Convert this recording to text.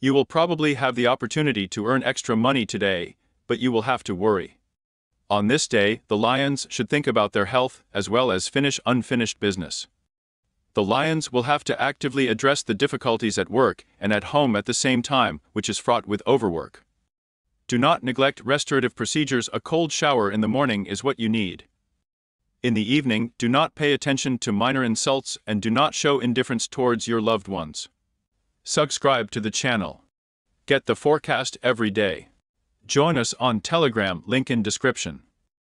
You will probably have the opportunity to earn extra money today, but you will have to worry. On this day, the lions should think about their health as well as finish unfinished business. The lions will have to actively address the difficulties at work and at home at the same time, which is fraught with overwork. Do not neglect restorative procedures. A cold shower in the morning is what you need. In the evening, do not pay attention to minor insults and do not show indifference towards your loved ones. Subscribe to the channel. Get the forecast every day. Join us on Telegram, link in description.